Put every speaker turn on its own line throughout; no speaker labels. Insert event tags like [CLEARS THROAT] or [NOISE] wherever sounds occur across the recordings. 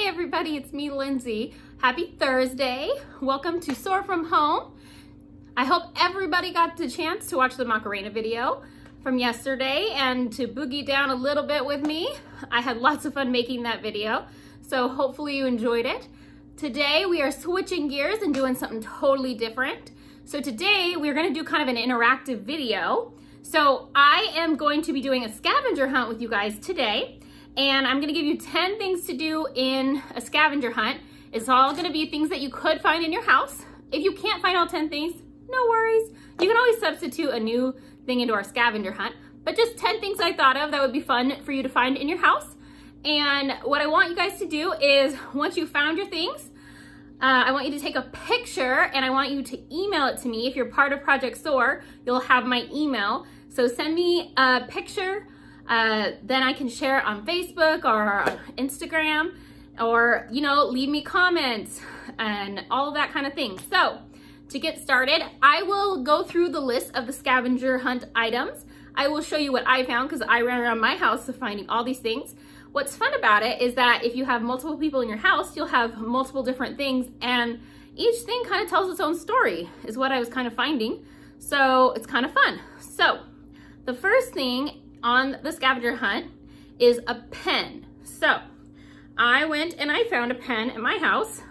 Hey everybody, it's me, Lindsay. Happy Thursday. Welcome to Soar From Home. I hope everybody got the chance to watch the Macarena video from yesterday and to boogie down a little bit with me. I had lots of fun making that video, so hopefully you enjoyed it. Today we are switching gears and doing something totally different. So today we're gonna do kind of an interactive video. So I am going to be doing a scavenger hunt with you guys today and I'm gonna give you 10 things to do in a scavenger hunt. It's all gonna be things that you could find in your house. If you can't find all 10 things, no worries. You can always substitute a new thing into our scavenger hunt, but just 10 things I thought of that would be fun for you to find in your house. And what I want you guys to do is once you found your things, uh, I want you to take a picture and I want you to email it to me. If you're part of Project SOAR, you'll have my email. So send me a picture uh, then I can share it on Facebook or Instagram or, you know, leave me comments and all that kind of thing. So to get started, I will go through the list of the scavenger hunt items. I will show you what I found because I ran around my house finding all these things. What's fun about it is that if you have multiple people in your house, you'll have multiple different things and each thing kind of tells its own story is what I was kind of finding. So it's kind of fun. So the first thing on the scavenger hunt is a pen. So I went and I found a pen in my house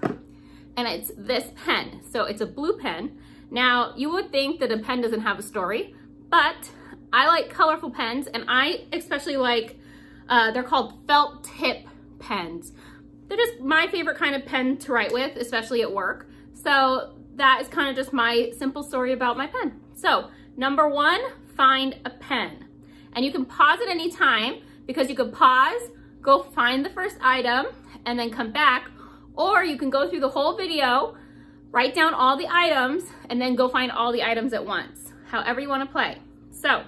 and it's this pen. So it's a blue pen. Now you would think that a pen doesn't have a story, but I like colorful pens and I especially like, uh, they're called felt tip pens. They're just my favorite kind of pen to write with, especially at work. So that is kind of just my simple story about my pen. So number one, find a pen. And you can pause at any time because you can pause, go find the first item, and then come back. Or you can go through the whole video, write down all the items, and then go find all the items at once, however you wanna play. So,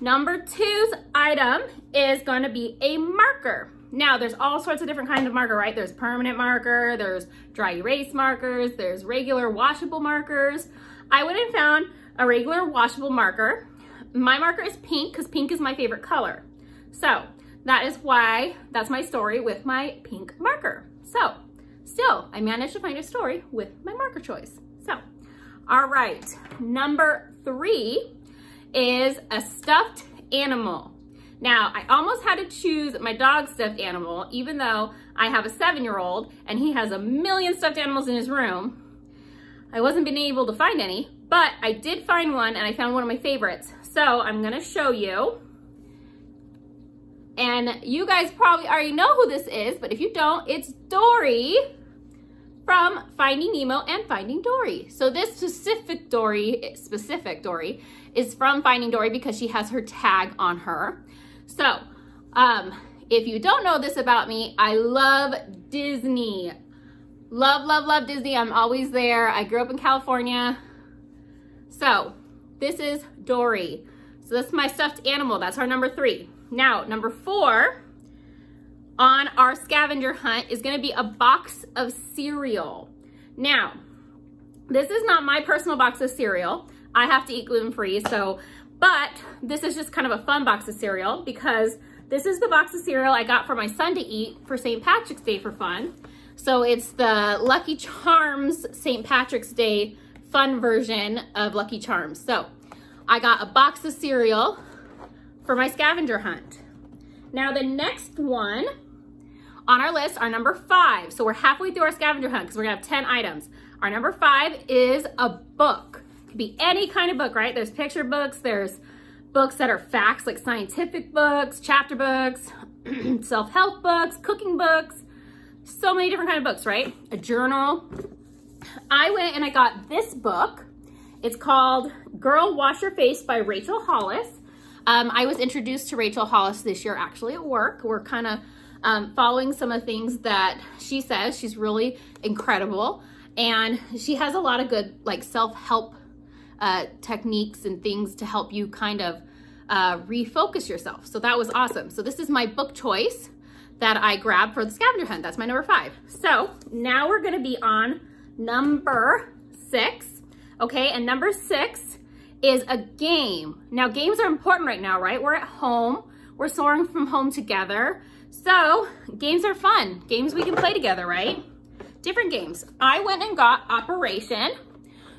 number two's item is gonna be a marker. Now, there's all sorts of different kinds of marker, right? There's permanent marker, there's dry erase markers, there's regular washable markers. I went and found a regular washable marker my marker is pink because pink is my favorite color. So that is why, that's my story with my pink marker. So still, I managed to find a story with my marker choice. So, all right, number three is a stuffed animal. Now, I almost had to choose my dog stuffed animal, even though I have a seven-year-old and he has a million stuffed animals in his room. I wasn't being able to find any, but I did find one and I found one of my favorites. So I'm gonna show you. And you guys probably already know who this is, but if you don't, it's Dory from Finding Nemo and Finding Dory. So this specific Dory, specific Dory, is from Finding Dory because she has her tag on her. So, um, if you don't know this about me, I love Disney. Love, love, love Disney. I'm always there. I grew up in California. So this is Dory. So that's my stuffed animal. That's our number three. Now, number four on our scavenger hunt is gonna be a box of cereal. Now, this is not my personal box of cereal. I have to eat gluten-free, so, but this is just kind of a fun box of cereal because this is the box of cereal I got for my son to eat for St. Patrick's Day for fun. So it's the Lucky Charms St. Patrick's Day fun version of Lucky Charms. So I got a box of cereal for my scavenger hunt. Now the next one on our list are number five. So we're halfway through our scavenger hunt because we're gonna have 10 items. Our number five is a book. It could be any kind of book, right? There's picture books, there's books that are facts like scientific books, chapter books, [CLEARS THROAT] self-help books, cooking books, so many different kind of books, right? A journal, I went and I got this book. It's called Girl Wash Your Face by Rachel Hollis. Um, I was introduced to Rachel Hollis this year actually at work. We're kind of um, following some of the things that she says. She's really incredible. And she has a lot of good like self-help uh, techniques and things to help you kind of uh, refocus yourself. So that was awesome. So this is my book choice that I grabbed for the scavenger hunt. That's my number five. So now we're gonna be on number six, okay? And number six is a game. Now, games are important right now, right? We're at home. We're soaring from home together. So games are fun. Games we can play together, right? Different games. I went and got Operation.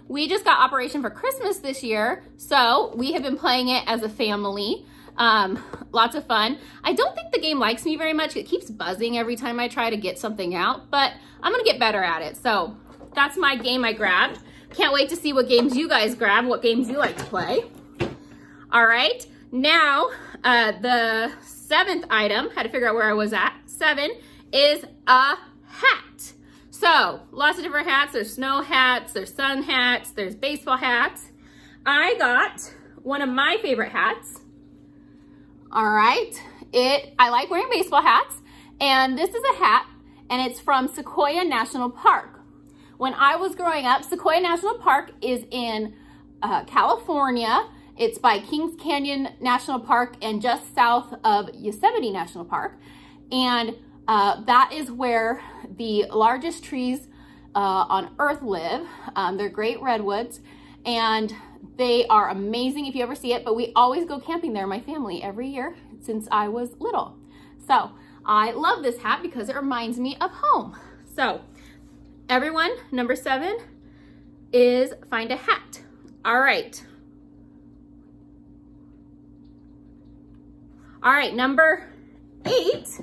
We just got Operation for Christmas this year, so we have been playing it as a family. Um, lots of fun. I don't think the game likes me very much. It keeps buzzing every time I try to get something out, but I'm gonna get better at it. So that's my game I grabbed. Can't wait to see what games you guys grab, what games you like to play. All right, now uh, the seventh item, had to figure out where I was at, seven, is a hat. So lots of different hats. There's snow hats, there's sun hats, there's baseball hats. I got one of my favorite hats. All right, it. I like wearing baseball hats, and this is a hat, and it's from Sequoia National Park. When I was growing up, Sequoia National Park is in uh, California. It's by Kings Canyon National Park and just south of Yosemite National Park. And uh, that is where the largest trees uh, on earth live. Um, they're great redwoods and they are amazing if you ever see it, but we always go camping there, my family, every year since I was little. So I love this hat because it reminds me of home. So everyone, number seven is find a hat. All right. All right, number eight.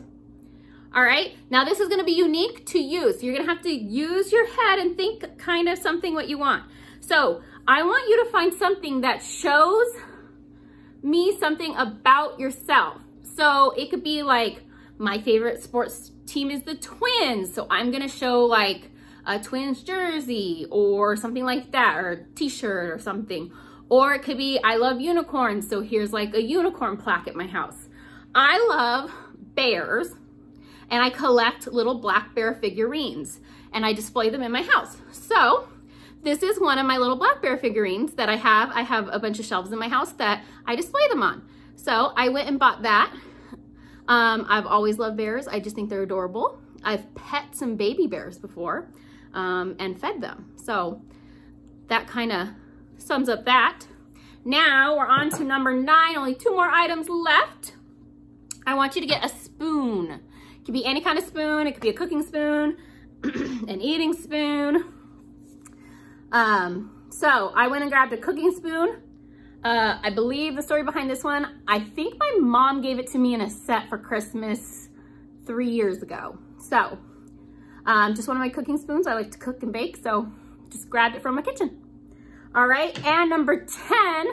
All right, now this is gonna be unique to you. So you're gonna have to use your head and think kind of something what you want. So I want you to find something that shows me something about yourself. So it could be like, my favorite sports team is the Twins. So I'm gonna show like a Twins jersey or something like that, or t-shirt or something. Or it could be, I love unicorns. So here's like a unicorn plaque at my house. I love bears and I collect little black bear figurines and I display them in my house. So this is one of my little black bear figurines that I have. I have a bunch of shelves in my house that I display them on. So I went and bought that. Um, I've always loved bears. I just think they're adorable. I've pet some baby bears before um, and fed them. So that kind of sums up that. Now we're on to number nine, only two more items left. I want you to get a spoon. It could be any kind of spoon. It could be a cooking spoon, [CLEARS THROAT] an eating spoon, um, so I went and grabbed a cooking spoon. Uh, I believe the story behind this one, I think my mom gave it to me in a set for Christmas three years ago. So um, just one of my cooking spoons. I like to cook and bake, so just grabbed it from my kitchen. All right, and number 10,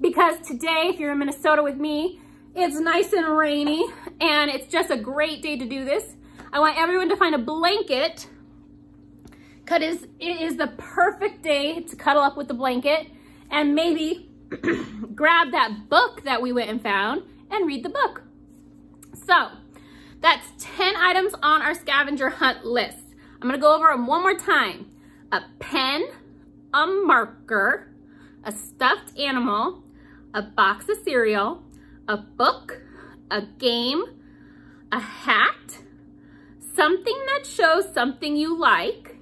because today, if you're in Minnesota with me, it's nice and rainy, and it's just a great day to do this. I want everyone to find a blanket because it is the perfect day to cuddle up with the blanket and maybe [CLEARS THROAT] grab that book that we went and found and read the book. So that's 10 items on our scavenger hunt list. I'm gonna go over them one more time. A pen, a marker, a stuffed animal, a box of cereal, a book, a game, a hat, something that shows something you like,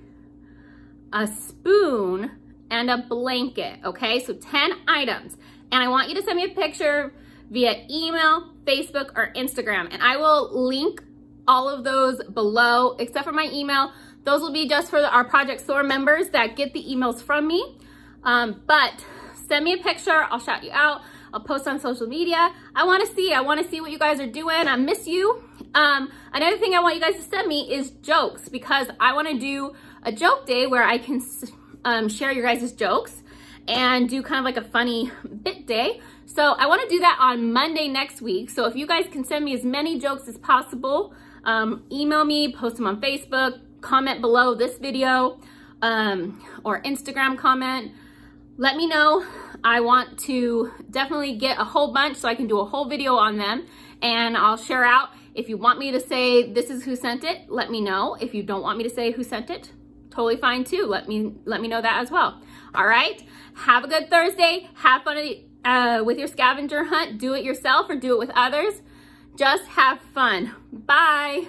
a spoon, and a blanket, okay? So 10 items. And I want you to send me a picture via email, Facebook, or Instagram. And I will link all of those below, except for my email. Those will be just for our Project SOAR members that get the emails from me. Um, but send me a picture, I'll shout you out. I'll post on social media. I wanna see, I wanna see what you guys are doing. I miss you. Um, another thing I want you guys to send me is jokes because I wanna do a joke day where I can um, share your guys' jokes and do kind of like a funny bit day. So I want to do that on Monday next week. So if you guys can send me as many jokes as possible, um, email me, post them on Facebook, comment below this video, um, or Instagram comment. Let me know. I want to definitely get a whole bunch so I can do a whole video on them and I'll share out. If you want me to say this is who sent it, let me know. If you don't want me to say who sent it, totally fine too. Let me let me know that as well. All right. Have a good Thursday. Have fun uh, with your scavenger hunt. Do it yourself or do it with others. Just have fun. Bye.